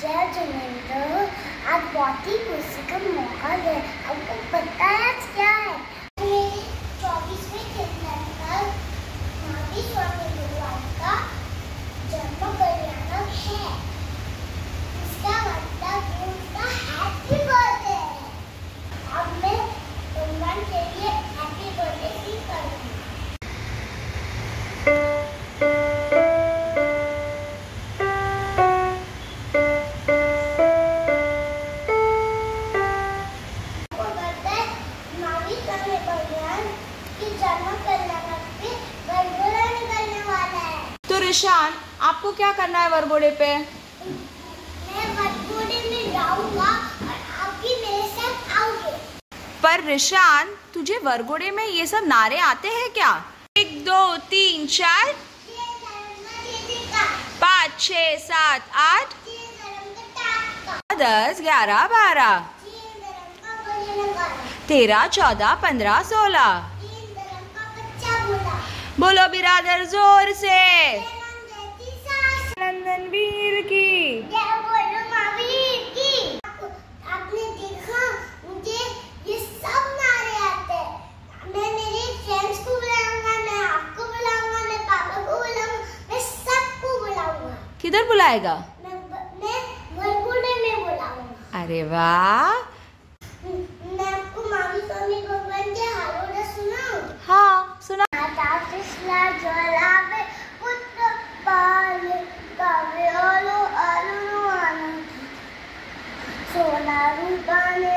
जय जोगेंद्र आज बहुत ही खुशी का मौका है। पता तो रिशान आपको क्या करना है वरबोड़े पे? मैं वरघोड़े में जाऊँगा और आप भी मेरे साथ आओगे। पर रिशान तुझे वरगोड़े में ये सब नारे आते हैं क्या? एक दो तीन चार पाँच छ सात आठ दस ग्यारह बारह तेरह चौदह पंद्रह सोलह ये धर्म का बच्चा बोला बोलो ज़ोर से। नंदन वीर की। जय बोलो महावीर की। आपको- आपने देखा मुझे ये सब नारे आते हैं। मैं मेरे फ्रेंड्स को बुलाऊँगा मैं आपको बुलाऊँगा मैं पापा को बुलाऊँगा मैं सबको बुलाऊँगा। किधर बुलाएगा? मैं मैं में बुलाऊँगा। अरे वाह। मैं आपको स्वामी भगवान के सुनाऊं? हाँ सुना। कृष्णा जलावे पुत्र बाल काव्य आलो आलो आनंद। सोना रूपाने